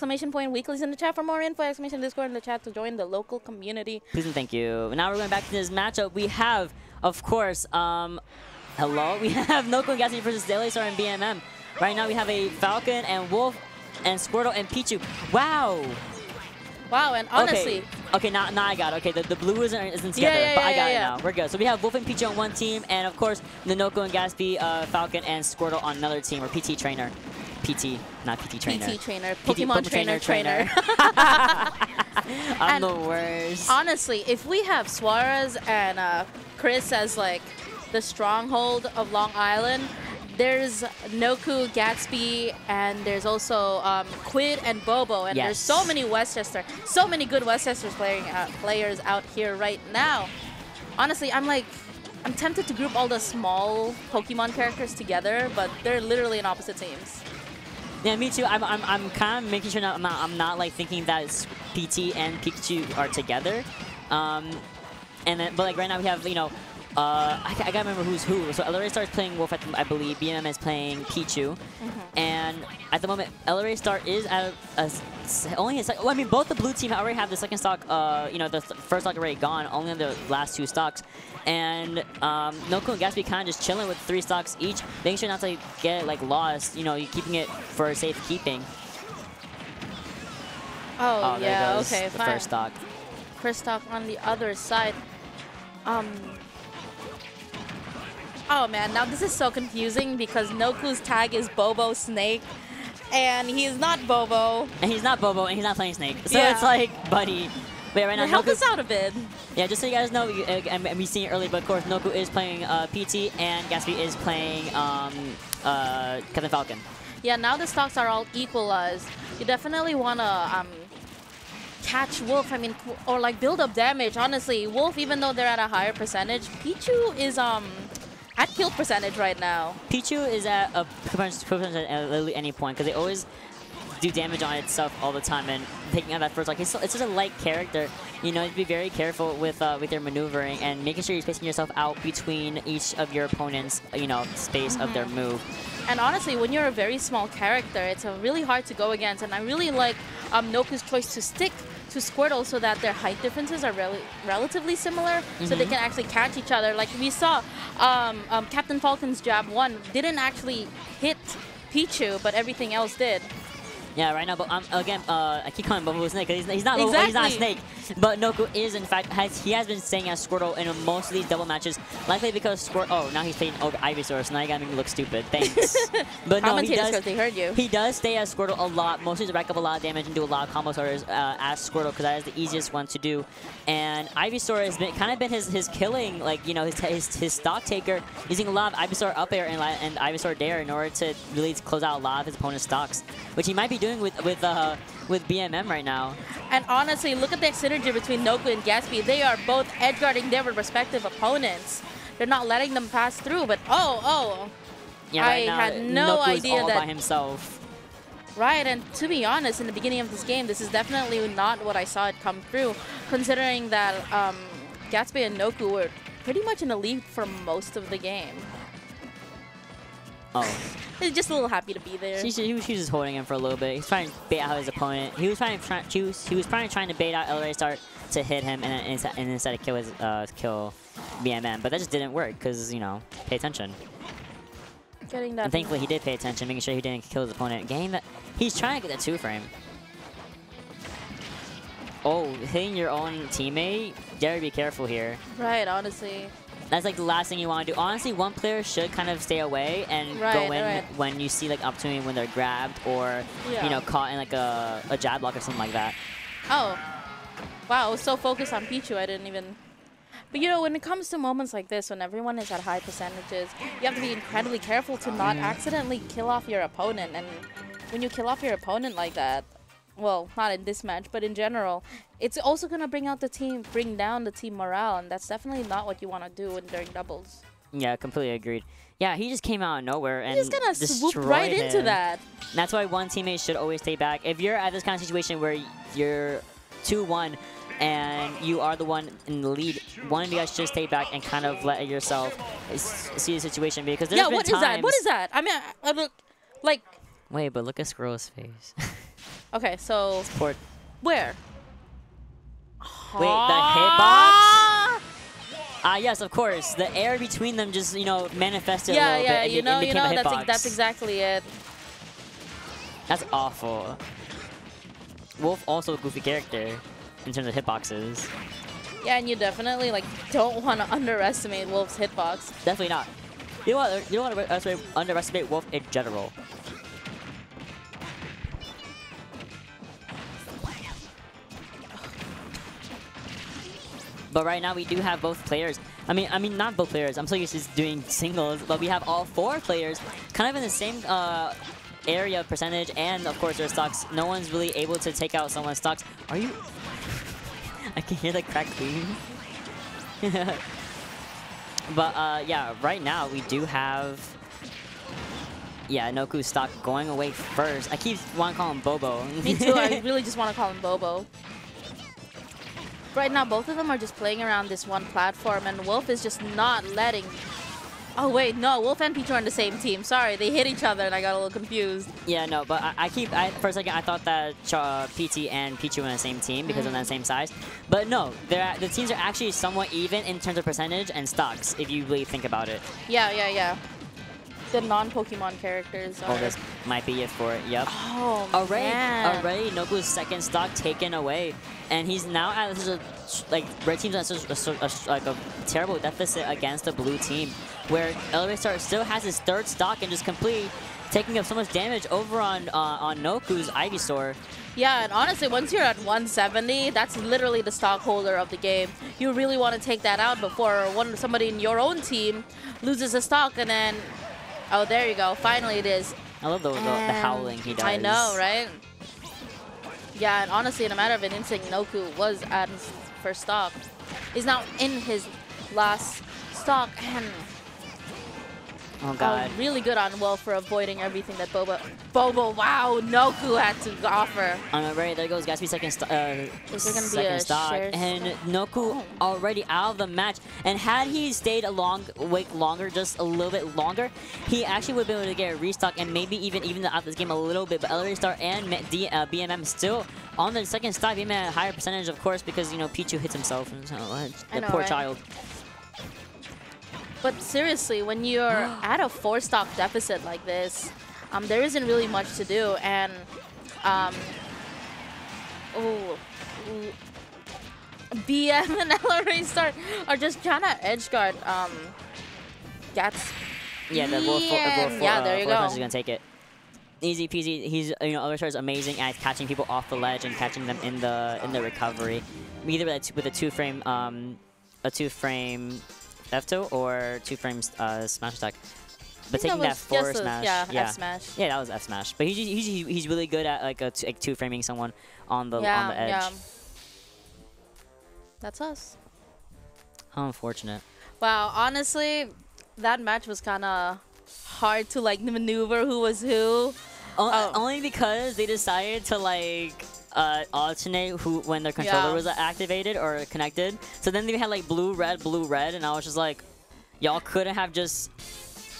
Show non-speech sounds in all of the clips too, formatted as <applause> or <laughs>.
exclamation point weeklies in the chat. For more info, exclamation Discord in the chat to join the local community. Please and thank you. Now we're going back to this matchup. We have, of course, um, hello, <laughs> we have Noku and Gatsby versus Daily Star and BMM. Right now we have a Falcon and Wolf and Squirtle and Pichu. Wow. Wow, and honestly, okay, okay now, now I got it. Okay, the, the blue isn't, isn't together, yeah, yeah, but I got yeah, it yeah. now. We're good. So we have Wolf and Pichu on one team, and of course, Nonoko and Gatsby, uh, Falcon, and Squirtle on another team, or PT trainer. PT, not PT trainer. PT trainer, PT Pokemon trainer, trainer. trainer. <laughs> I'm And the worst. honestly, if we have Suarez and uh, Chris as like the stronghold of Long Island, there's Noku, Gatsby, and there's also um, Quid and Bobo, and there's so many Westchester, so many good Westchester playing out, players out here right now. Honestly, I'm like, I'm tempted to group all the small Pokemon characters together, but they're literally in opposite teams. Yeah, me too. I'm, I'm, I'm kind of making sure that I'm not, I'm not like thinking that PT and Pikachu are together. Um, and then, but like right now we have, you know, uh, I, I gotta remember who's who. So LRA starts playing Wolf, at the, I believe. BMM is playing Pichu. And at the moment, LRA Star is at a, s- only a second. Well, I mean, both the blue team already have the second stock, uh, you know, the th- first stock already gone, only on the last two stocks. And um, Noku and Gatsby kind of just chilling with three stocks each, making sure not to get like lost, you know, you're keeping it for safekeeping. Oh, Oh, there yeah, goes okay, the fine. first stock. Kristoff on the other side. Um. Oh man, now this is so confusing because Noku's tag is Bobo Snake, and he's not Bobo. And he's not Bobo, and he's not playing Snake. So Yeah. it's like, buddy. Wait, right now, Help Noku- us out a bit. Yeah, just so you guys know, you- uh, we seen it earlier, but of course, Noku is playing uh, PT, and Gatsby is playing um, uh, Captain Falcon. Yeah, now the stocks are all equalized. You definitely wanna um catch Wolf. I mean, or like build up damage. Honestly, Wolf, even though they're at a higher percentage, Pichu is um at kill percentage right now. Pichu is at a percentage at literally any point, because they always do damage on itself all the time, and taking out that first, like, it's, it's just a light character. You know, you have to be very careful with uh, with your maneuvering, and making sure you're spacing yourself out between each of your opponent's, you know, space of their move. And honestly, when you're a very small character, it's uh, really hard to go against. And I really like um, Noku's choice to stick to Squirtle so that their height differences are rel relatively similar, so they Mhm. can actually catch each other. Like we saw, um, um, Captain Falcon's jab one didn't actually hit Pichu, but everything else did. Yeah, right now, but um, again, uh, I keep calling him Bobo Snake 'cause he's, he's not Bobo, he's not a snake. But Noku is, in fact, has he has been staying as Squirtle in most of these double matches, likely because Squirt. Oh, now he's playing over Ivysaur, so now you gotta me look stupid. Thanks. <laughs> but no, he does. because they heard you. He does stay as Squirtle a lot, mostly to rack up a lot of damage and do a lot of combo starters uh, as Squirtle, because that is the easiest one to do. And Ivysaur has been kind of been his, his killing, like, you know, his, his, his stock taker, using a lot of Ivysaur up air and, and Ivysaur dare in order to really close out a lot of his opponent's stocks, which he might be doing with, with, uh, with BMM right now. And honestly, look at the synergy between Noku and Gatsby. They are both edge guarding their respective opponents. They're not letting them pass through, but oh, oh, Yeah, right I now, had no Noku idea all that- by himself. Right, and to be honest, in the beginning of this game, this is definitely not what I saw it come through, considering that um, Gatsby and Noku were pretty much in the lead for most of the game. Oh. He's just a little happy to be there. She, she, was, she was just holding him for a little bit. He's trying to bait out his opponent. He was trying to try, choose. He was trying to trying to bait out LRA Start to hit him and, and, instead- and instead of kill his uh, kill BMM. But that just didn't work because you know pay attention. Getting that. And thankfully he did pay attention, making sure he didn't kill his opponent. Getting that he's trying to get that two frame. Oh, hitting your own teammate. You gotta be careful here. Right, honestly. That's like the last thing you want to do. Honestly, one player should kind of stay away and Right, go in right. when you see like opportunity when they're grabbed or Yeah. you know caught in like a, a jab block or something like that. Oh. Wow, I was so focused on Pichu, I didn't even... But you know, when it comes to moments like this, when everyone is at high percentages, you have to be incredibly careful to not accidentally kill off your opponent. And when you kill off your opponent like that, well, not in this match, but in general, it's also going to bring out the team, bring down the team morale, and that's definitely not what you want to do in, during doubles. Yeah, completely agreed. Yeah, he just came out of nowhere and He's going to swoop right into that. And That's why one teammate should always stay back. If you're at this kind of situation where you're 2-1 and you are the one in the lead, one of you guys should stay back and kind of let yourself see the situation because there's Yeah, been times. Yeah, what is that? What is that? I mean, I, I look, like, Wait, but look at Squirrel's face. <laughs> Okay, so Port. where? Wait, the hitbox? Ah, yes, of course. The air between them just, you know, manifested Yeah, a little yeah, bit. and you know, you know, that's ex- that's exactly it. That's awful. Wolf also a goofy character in terms of hitboxes. Yeah, and you definitely like don't want to underestimate Wolf's hitbox. Definitely not. You don't want, you don't want to underestimate Wolf in general. But right now we do have both players. I mean, I mean not both players. I'm so used to doing singles, but we have all four players kind of in the same uh, area percentage, and of course their stocks. No one's really able to take out someone's stocks. Are you? <laughs> I can hear the crack clean. <laughs> But uh, yeah, right now we do have yeah Noku's stock going away first. I keep want to call him Bobo. Me too. I <laughs> really just want to call him Bobo. Right now, both of them are just playing around this one platform, and Wolf is just not letting. Oh wait, no, Wolf and Pichu are on the same team. Sorry, they hit each other, and I got a little confused. yeah, no, but I, I keep I, for a second I thought that uh, PT and Pichu were on the same team because of Mm. that same size, but no, they're the teams are actually somewhat even in terms of percentage and stocks if you really think about it. Yeah, yeah, yeah. The non-Pokemon characters are. Oh, this might be it for it. Yep. Oh, Already, man. already, Nobu's second stock taken away, and he's now at such a like red team's at such a, a- like a terrible deficit against the blue team, where Elevate Star still has his third stock and just completely taking up so much damage over on uh, on Noku's Ivysaur. Yeah, and honestly, once you're at 170, that's literally the stockholder of the game. You really want to take that out before one somebody in your own team loses a stock, and then, oh, there you go. Finally, it is. I love the, the, the howling he does. I know, right? Yeah, and honestly, in a matter of an instant, Noku was at his first stock. He's now in his last stock, and Oh oh, god. really good on Will for avoiding everything that Bobo. Bobo, wow, Noku had to offer. Alright, there goes Gatsby second, st uh, Is there gonna be second stock, and? Noku Oh. already out of the match. And had he stayed a long wait longer, just a little bit longer, he actually would be able to get a restock and maybe even even out this game a little bit. But Elevator Star and D, uh, BMM still on the second stock. BMM at a higher percentage, of course, because you know Pichu hits himself. And so, uh, the know, poor right? child. But seriously, when you're <gasps> at a four stock deficit like this, um, there isn't really much to do. And, um, oh, BM <laughs> and LRA start are just trying to edge guard. Um, Gats. Yeah, the Wolf, Yeah, uh, Wolf, yeah, uh, there you Wolf go. is gonna take it. Easy peasy. He's you know Elevator is amazing at catching people off the ledge and catching them in the in the recovery, either with a two, with a two frame um a two frame F2 or two frames uh, smash attack. But taking that that forward smash, yeah, yeah, F smash. yeah, that was F smash. But he's he's he's really good at like a t- like two framing someone on the yeah, on the edge. yeah. That's us. How unfortunate. Wow, honestly, that match was kind of hard to like maneuver who was who. O- Oh. Only because they decided to like uh, alternate who when their controller Yeah. was activated or connected. So then they had like blue, red, blue, red, and I was just like, y'all couldn't have just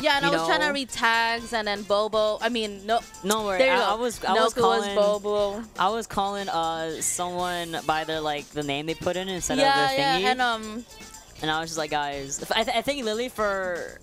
Yeah, and I was trying to read tags, and then Bobo. I mean, no. no worry. There you I, go. I was I was calling Bobo. I was calling uh someone by their like the name they put in instead Yeah, of their thingy. yeah, and um, and I was just like, guys, I, th I think Lily for